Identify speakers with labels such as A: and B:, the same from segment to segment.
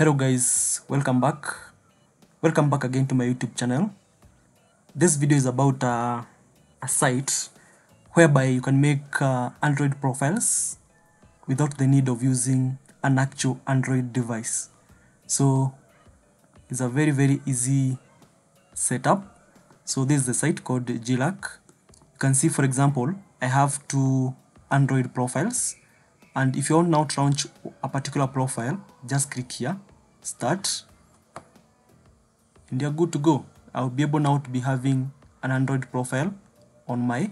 A: hello guys welcome back. Welcome back again to my youtube channel. This video is about uh, a site whereby you can make uh, android profiles without the need of using an actual android device. So it's a very very easy setup. So this is the site called GeeLark you can see for example i have two android profiles. And if you want now to launch a particular profile just click here start and you're good to go. I'll be able now to be having an android profile on my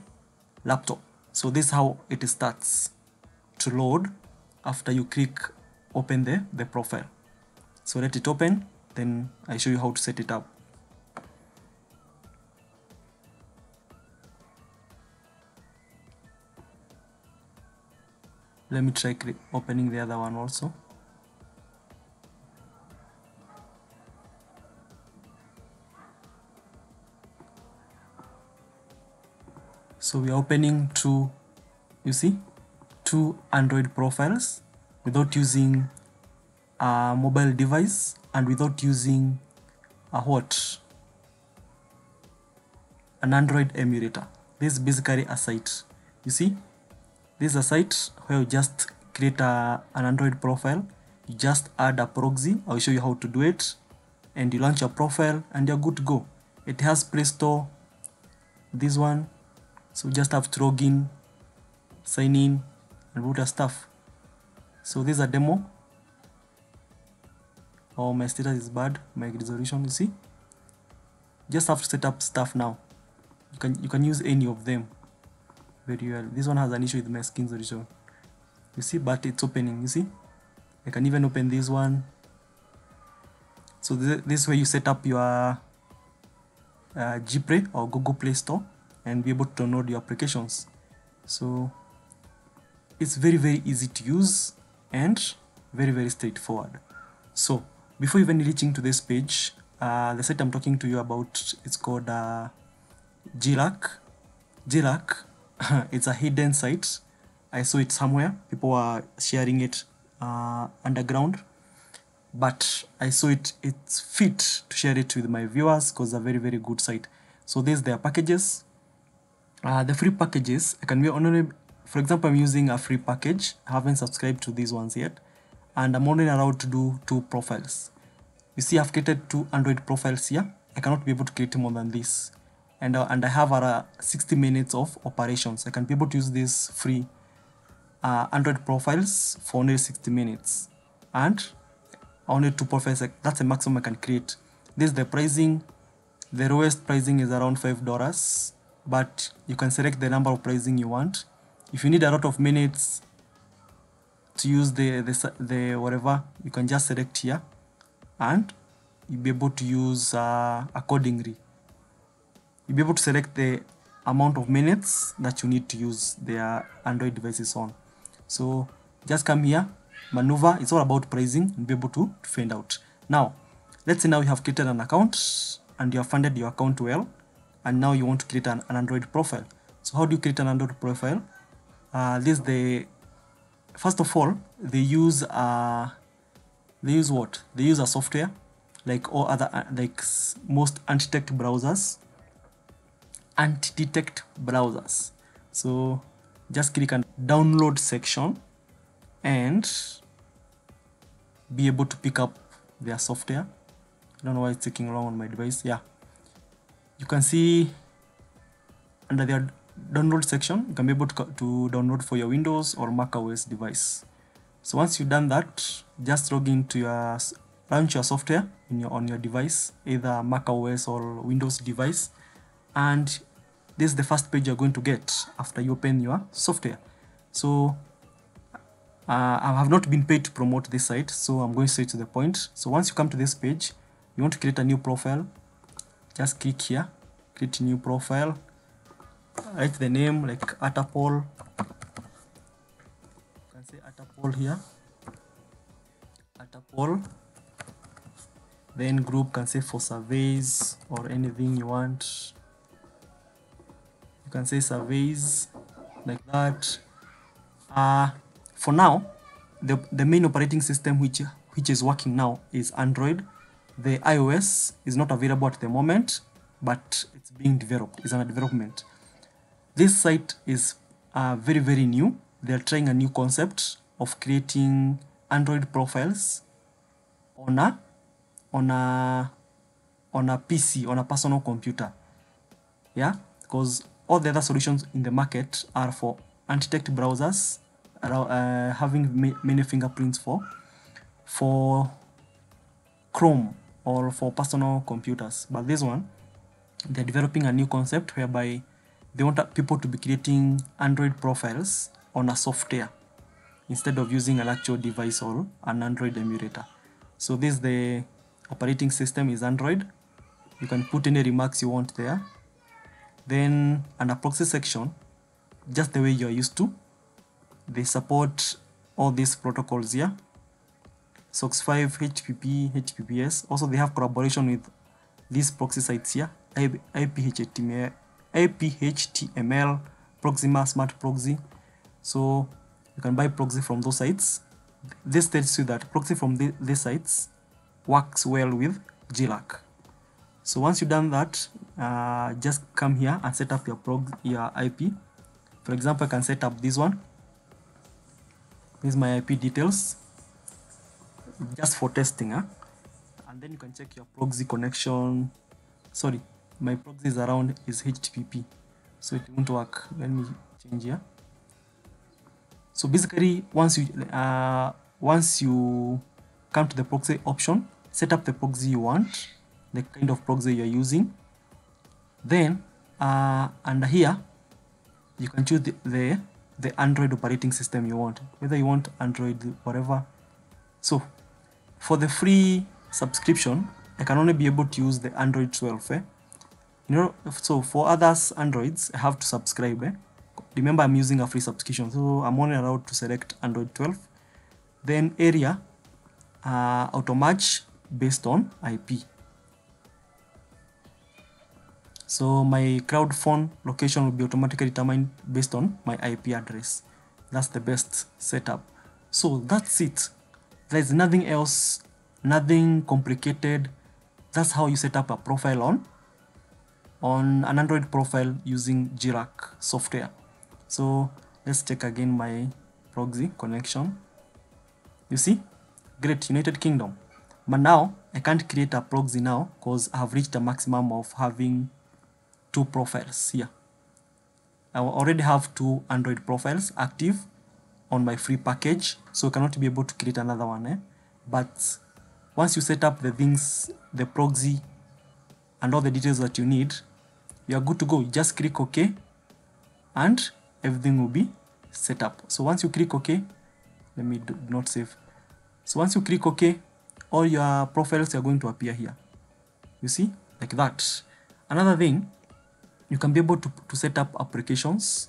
A: laptop. So this is how it starts. To load after you click open the the profile. So let it open then i show you how to set it up. Let me try opening the other one also so we are opening two you see two android profiles without using a mobile device and without using a what? An android emulator. This is basically a site. You see this is a site where you just create a, an android profile. You just add a proxy. I'll show you how to do it. And you launch your profile and you're good to go. It has play store this one so just have to log in sign in and your stuff. So this is a demo. Oh my status is bad. My resolution you see. Just have to set up stuff now. You can you can use any of them very well. This one has an issue with my skin resolution. You see but it's opening you see. I can even open this one. So th- this way you set up your uh, or google play store and be able to download your applications. So it's very very easy to use and very very straightforward. So before even reaching to this page uh, the site i'm talking to you about it's called uh, GeeLark it's a hidden site. I saw it somewhere. People are sharing it uh, underground. But i saw it it's fit to share it with my viewers because a very very good site. So there's their packages uh, the free packages i can be only for example i'm using a free package. I haven't subscribed to these ones yet. And i'm only allowed to do two profiles. You see i've created two android profiles here. I cannot be able to create more than this. And uh, and i have uh, 60 minutes of operations. I can be able to use this free uh, android profiles for only 60 minutes. And only two profiles that's the maximum i can create. This is the pricing. The lowest pricing is around five dollars but you can select the number of pricing you want. If you need a lot of minutes to use the the, the whatever you can just select here. And you'll be able to use uh, accordingly. You'll be able to select the amount of minutes that you need to use their android devices on. So just come here maneuver. It's all about pricing. And be able to, to find out. Now let's say now you have created an account and you have funded your account well and now you want to create an, an android profile. So how do you create an android profile? Uh, this is the first of all they use uh, they use what? They use a software like all other uh, like most anti-detect browsers anti-detect browsers. So just click on download section and be able to pick up their software. I don't know why it's taking long on my device. Yeah you can see under their download section you can be able to, to download for your windows or mac os device so once you've done that just log into your launch your software your on your device either mac os or windows device and this is the first page you're going to get after you open your software so uh, I have not been paid to promote this site, so I'm going straight to the point. So once you come to this page, you want to create a new profile. Just click here, create new profile. Write the name like Atapol. You can say Atapol here. Atapol. Then group can say for surveys or anything you want. You can say surveys like that. Uh, for now, the, the main operating system which which is working now is Android. The iOS is not available at the moment, but it's being developed. It's under development. This site is uh, very very new. They're trying a new concept of creating Android profiles on a on a on a PC on a personal computer. Yeah, because all the other solutions in the market are for anti-detect browsers, uh, having ma many fingerprints for for Chrome or for personal computers. But this one, they're developing a new concept whereby they want people to be creating Android profiles on a software instead of using an actual device or an Android emulator. So this the operating system is Android. You can put any remarks you want there. Then under proxy section, just the way you're used to, they support all these protocols here. SOCKS5, HTTP, HTTPS. Also, they have collaboration with these proxy sites here, IPHTML, IPHTML, Proxima, Smart Proxy. So you can buy proxy from those sites. This tells you that proxy from the, these sites works well with GeeLark. So once you've done that, uh, just come here and set up your prog your IP. For example, I can set up this one. This is my IP details, just for testing. Huh? And then you can check your proxy connection. Sorry, my proxy is around is HTTP, so it won't work. Let me change here. So basically, once you uh, once you come to the proxy option, set up the proxy you want, the kind of proxy you're using. Then uh, under here, you can choose the, the the Android operating system you want, whether you want Android whatever. So for the free subscription, I can only be able to use the Android 12. Eh? You know, so for others Androids, I have to subscribe. Eh? remember I'm using a free subscription so I'm only allowed to select Android 12 then area uh, auto match based on IP so my crowd phone location will be automatically determined based on my IP address that's the best setup so that's it there's nothing else nothing complicated. That's how you set up a profile on on an Android profile using GeeLark software. So let's check again my proxy connection. You see? Great united kingdom. But now i can't create a proxy now because i have reached a maximum of having two profiles here. I already have two android profiles active on my free package so I cannot be able to create another one eh? but once you set up the things the proxy and all the details that you need you are good to go. Just click ok and everything will be set up. So once you click ok let me do not save. So once you click ok all your profiles are going to appear here. You see? Like that. Another thing you can be able to, to set up applications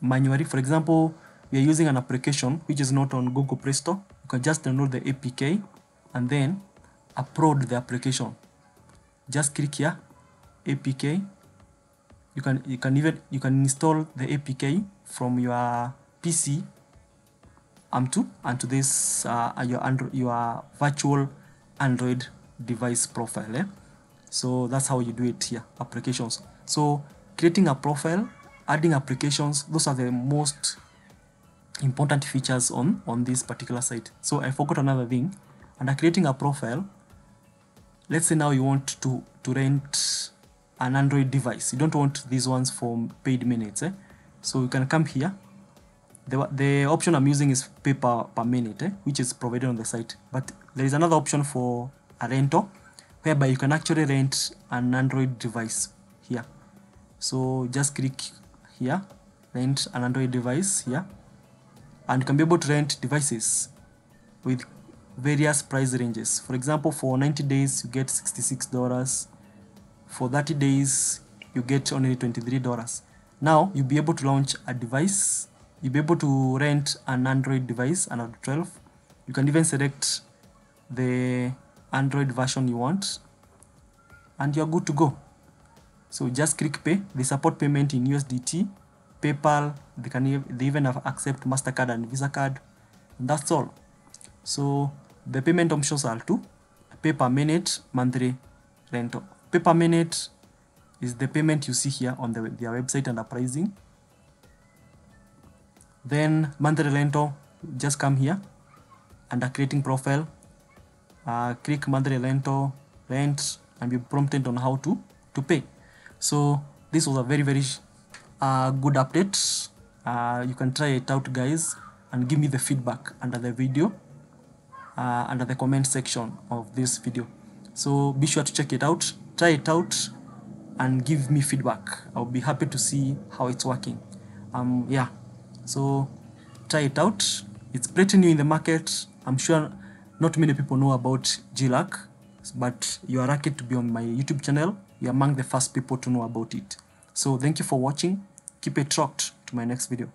A: manually. For example we are using an application which is not on google play store. You can just download the apk and then upload the application. Just click here apk you can you can even you can install the apk from your pc um to and to this uh, your android your virtual android device profile eh? so that's how you do it here applications. So creating a profile adding applications those are the most important features on on this particular site. So i forgot another thing. Under creating a profile let's say now you want to to rent an android device. You don't want these ones for paid minutes eh? so you can come here. The, the option i'm using is pay per, per minute eh? which is provided on the site. But there is another option for a rental whereby you can actually rent an android device here. So just click here. Rent an android device here and you can be able to rent devices with various price ranges. For example for 90 days you get 66 dollars. For 30 days you get only 23 dollars. Now you'll be able to launch a device. You'll be able to rent an android device an android 12 you can even select the android version you want and you're good to go. So just click pay. They support payment in usdt paypal they can they even have accept mastercard and visa card and that's all. So the payment options are two pay per minute monthly rental. Pay per minute is the payment you see here on the, their website under pricing then monthly rental just come here under creating profile uh, click monthly rental rent and be prompted on how to to pay. So this was a very very uh, good update uh, you can try it out guys and give me the feedback under the video uh, under the comment section of this video. So be sure to check it out try it out and give me feedback. I'll be happy to see how it's working. Um yeah. So try it out. It's pretty new in the market. I'm sure not many people know about glac but you are lucky to be on my youtube channel. You're among the first people to know about it so thank you for watching. Keep it locked to my next video